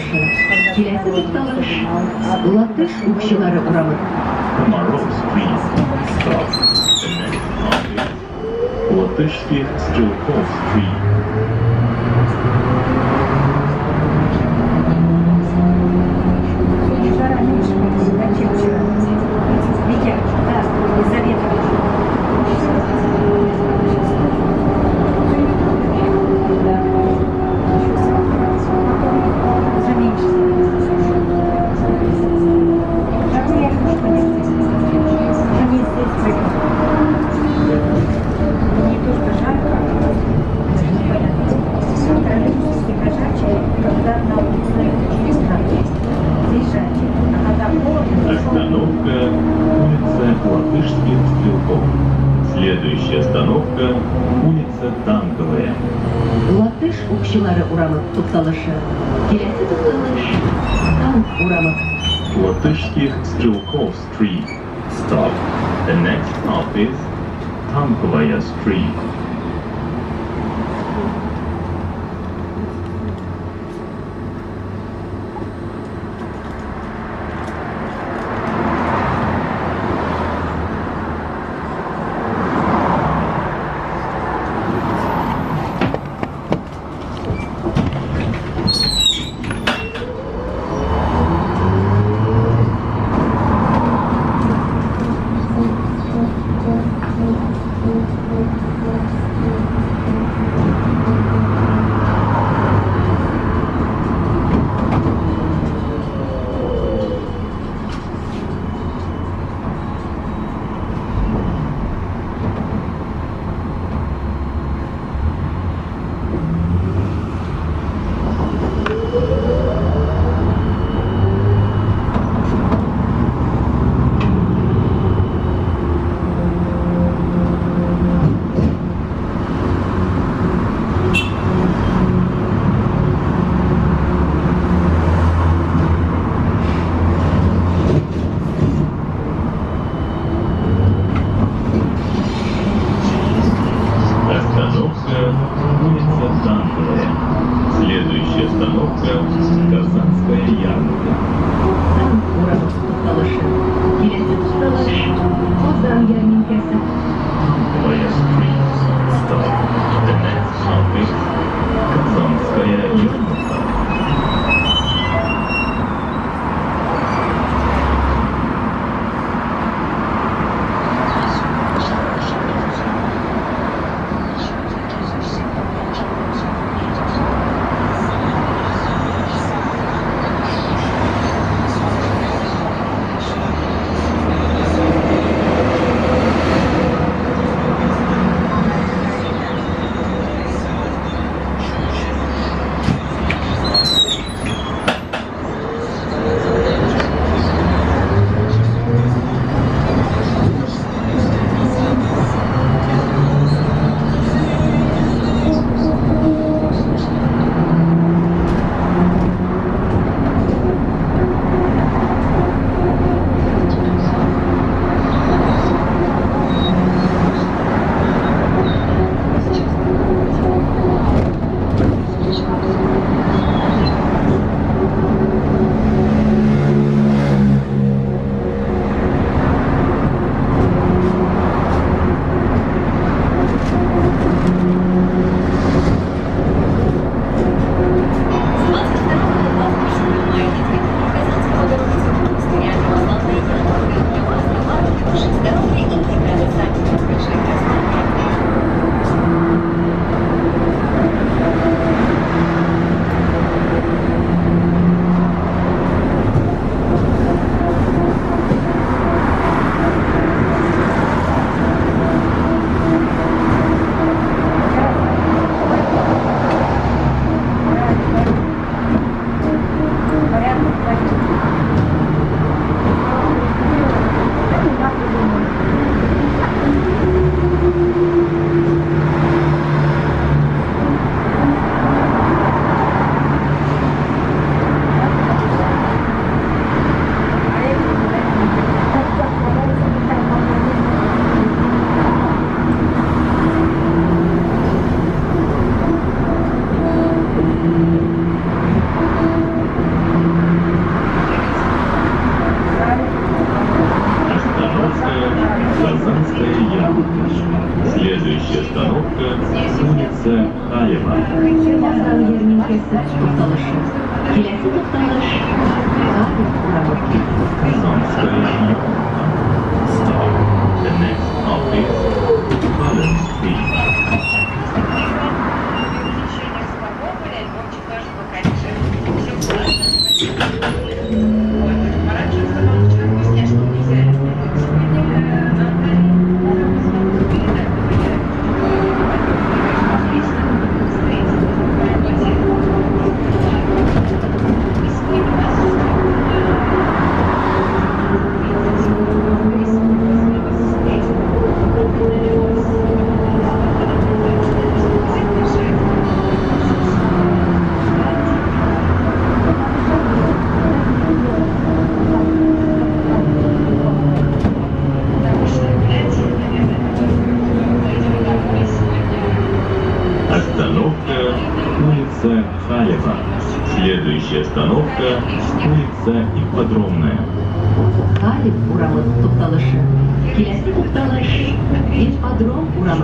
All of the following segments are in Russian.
башы. Келесі тоқталыш латыш укчылары урамы. Латышских стрелков 3. Тукталышы. Тирәсе тукталыш. Таң урамы. Латышских Стрелков Street. Stop. The next stop is Танковая Street.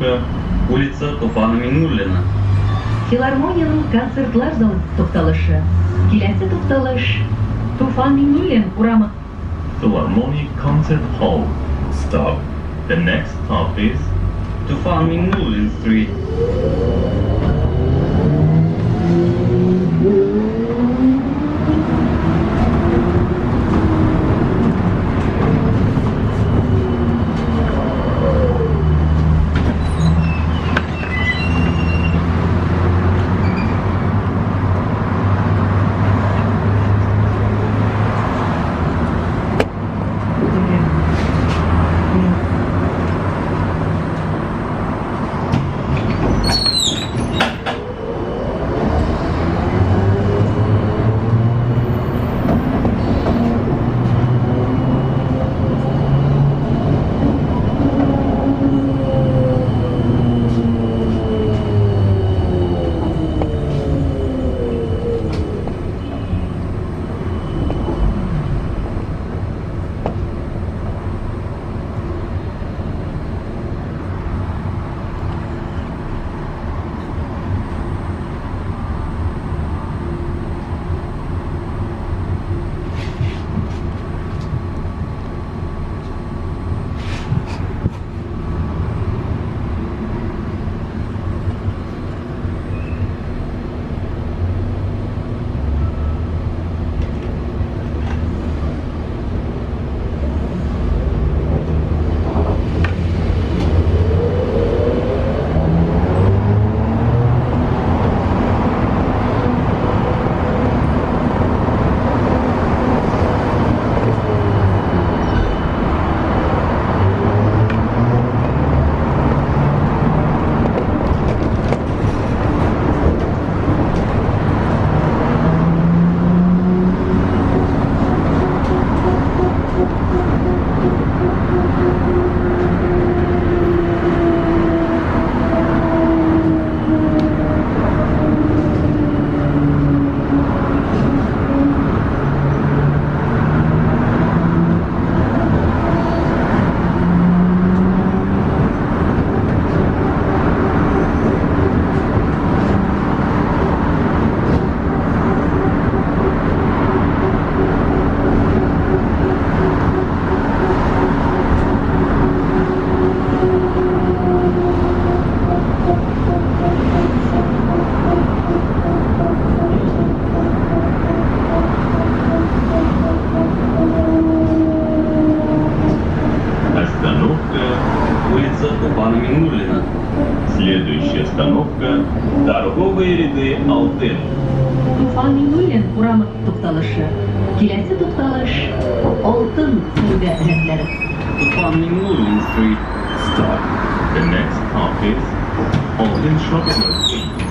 группы улица Туфана Минуллина. Филармонияның концертлар залы тукталышы. Киләсе тукталыш Туфан Минуллин урамы. Филармония концерт холл. Stop. The next stop is Туфан Минуллин Street. und den Schloss.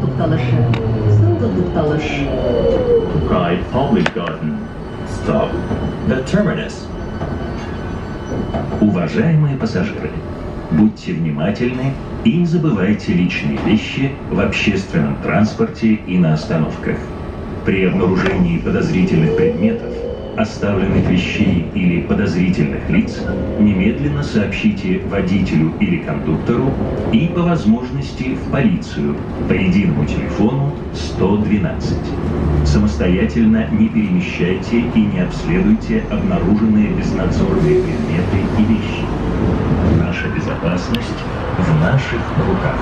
Тукталышы. Соңгы тукталыш. Right public garden. Stop. The terminus. Уважаемые пассажиры, будьте внимательны и не забывайте личные вещи в общественном транспорте и на остановках. При обнаружении подозрительных предметов, оставленных вещей или подозрительных лиц, немедленно сообщите водителю или кондуктору и по возможности в полицию по единому телефону 112. Самостоятельно не перемещайте и не обследуйте обнаруженные безнадзорные предметы и вещи. Наша безопасность в наших руках.